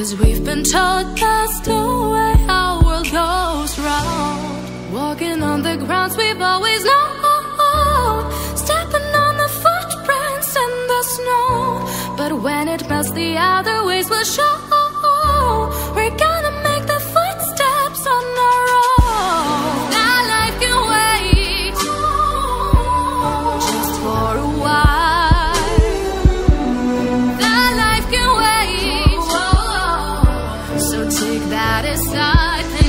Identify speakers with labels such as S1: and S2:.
S1: Cause we've been told that's the grounds we've always known, stepping on the footprints in the snow. But when it melts, the other ways will show. We're gonna make the footsteps on our own. Now life can wait just for a while. Now life can wait. So take that aside.